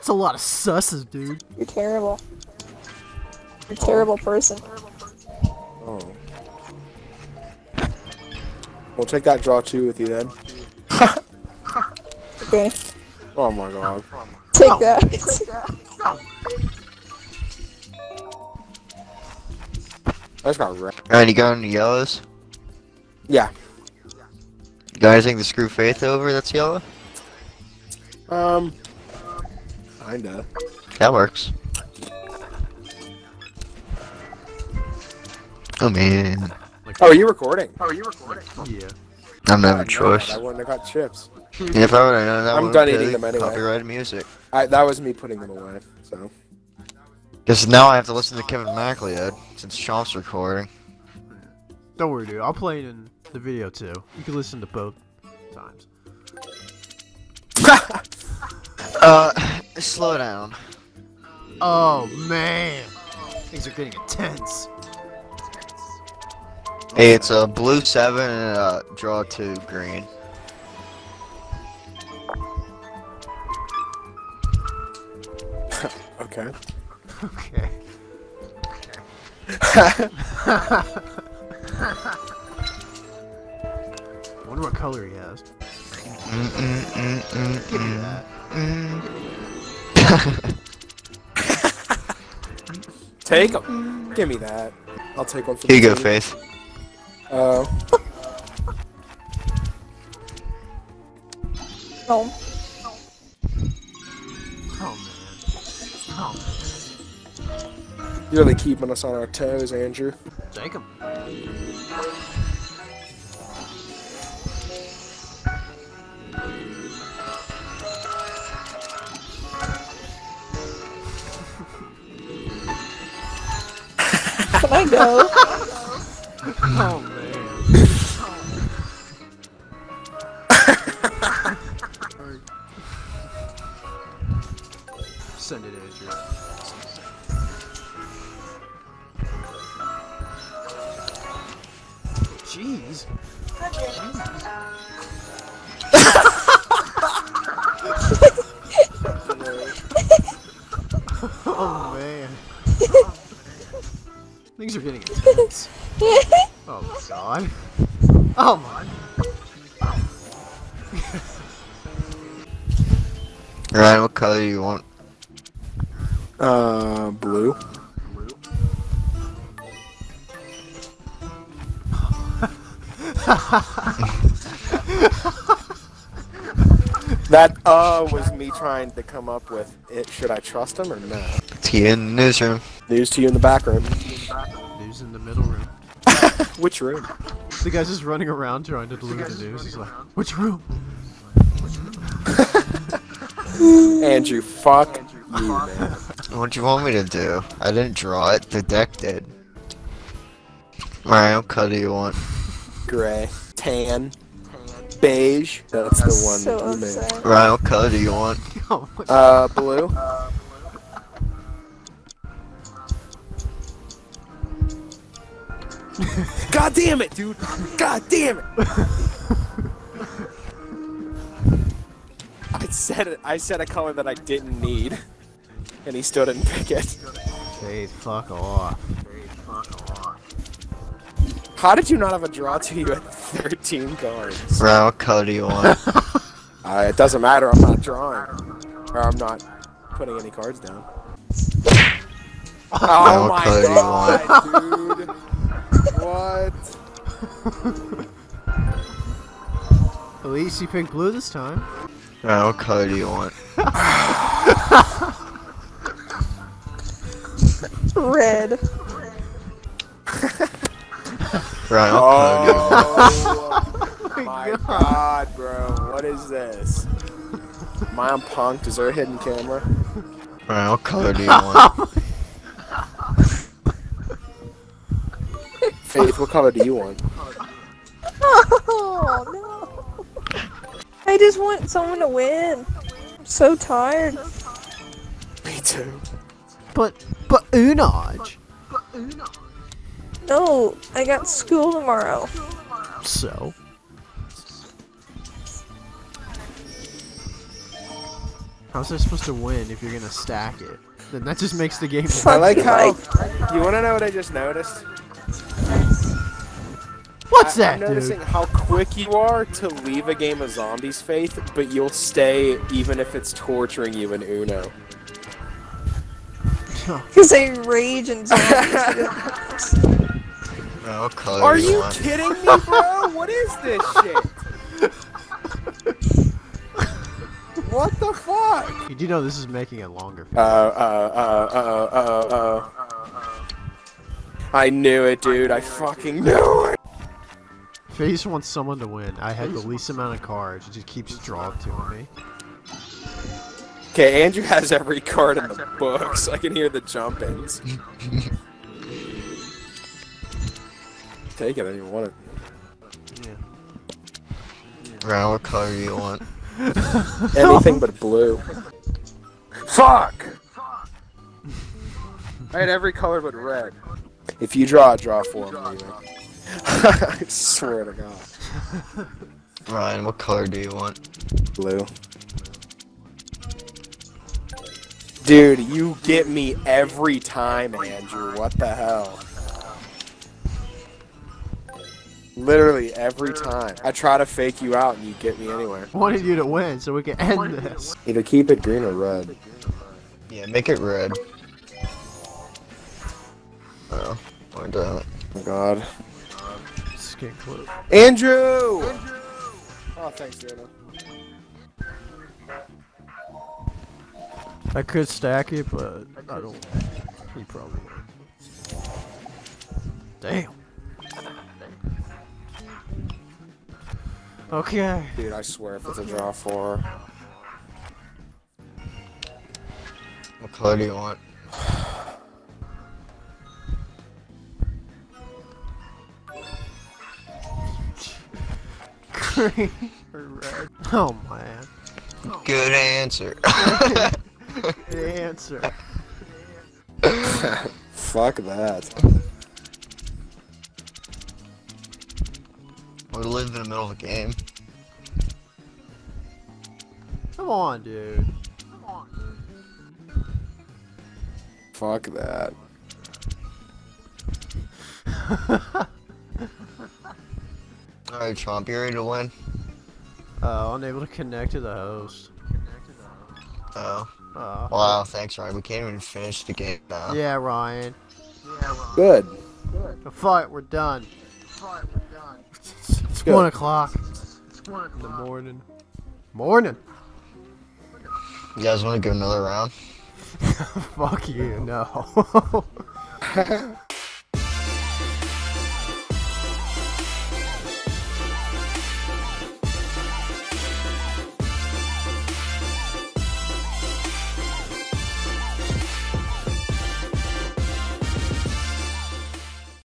That's a lot of susses, dude. You're terrible. You're a terrible person. Oh. We'll take that draw two with you then. Okay. Oh my god. Take that. I just got wrecked. Alright, you got any yellows? Yeah. You got anything to screw Faith over that's yellow? Um. Kinda. That works. Oh man, Oh, are you recording? Oh, are you recording? Yeah. I'm having a God, choice. I wouldn't have got chips. And if I would have known that I'm done eating them anyway. Copyrighted music. I, that was me putting them away. So. Because now I have to listen to Kevin MacLeod since Champ's recording. Don't worry, dude. I'll play it in the video too. You can listen to both times. Uh, slow down. Oh man, things are getting intense. Hey, it's a blue seven and a draw two green. Okay. Okay. I wonder what color he has. Mm -mm -mm -mm Give me -mm. that. Take them. Give me that. I'll take one for Here you go, team. Faith. Oh. No. Oh man. Oh. You're really keeping us on our toes, Andrew. Take Can I go? Oh man. Send it, Andrew. Jeez. oh man. Things are getting intense. Oh god. Oh my. Ryan, what color do you want? Uh, blue. that uh was me trying to come up with it. Should I trust him or no? It's you in the newsroom. News to you in the back room. Which room? The guy's just running around trying to deliver the news. He's like, which room? Andrew, fuck you, man. What do you want me to do? I didn't draw it. The deck did. Ryan, what color do you want? Gray, tan, beige. That's the one so upset. Ryan, what color do you want? Oh my Uh, blue. God damn it, dude! God damn it! I said it. I said a color that I didn't need, and he still didn't pick it. Faith, fuck off. How did you not have a draw to you at 13 cards? Bro, what color do you want? Uh, it doesn't matter. I'm not drawing, or I'm not putting any cards down. Oh what my color do you god, dude! What? At least you picked blue this time. Ryan, what color do you want? Red. Ryan, what color do you want? Oh my god, bro! What is this? Am I on punked? Is there a hidden camera? Ryan, what color do you want? Faith, what color do you want? Oh no. I just want someone to win. I'm so tired. Me too. But, but Unaj. No, I got school tomorrow. So? How's I supposed to win if you're gonna stack it? Then that just makes the game. I like how. You want to know what I just noticed? What's I- I'm that, dude? noticing how quick you are to leave a game of zombies, Faith, but you'll stay even if it's torturing you in Uno. Because they rage and zombies. No, color Are you you want? kidding me, bro? What is this shit? What the fuck? You do know this is making it longer. Uh, uh, uh, uh, uh, uh. I knew it, dude. I fucking knew it. Faith wants someone to win. I had the least amount of cards. It just keeps drawing to me. Okay, Andrew has every card in the book, so I can hear the jumpings. Take it, I didn't want it. Yeah. Ryan, what color do you want? Anything but blue. Fuck! I had every color but red. If you draw, draw for me. I swear to God. Ryan, what color do you want? Blue. Dude, you get me every time, Andrew. What the hell? Literally every time. I try to fake you out and you get me anywhere. I wanted you to win so we can end this. Either keep it green or red. Yeah, make it red. Oh, or don't. Oh god. Skin clip. Andrew! Oh, thanks, Dana. I could stack it, but I don't. He probably would. Damn. Okay. Dude, I swear if it's a draw four. What color do you want? Green or red? Oh man. Good answer. Good answer. Fuck that. we live in the middle of a game. Come on, dude. Fuck that. Alright, Trump, you ready to win? Uh, unable to connect to the host. Oh. Uh, Wow, thanks, Ryan. We can't even finish the game now. Yeah, Ryan. Good. Good. The fight, we're done. fight, we're done. It's Good. one o'clock in the morning. Morning. You guys want to go another round? Fuck you, no.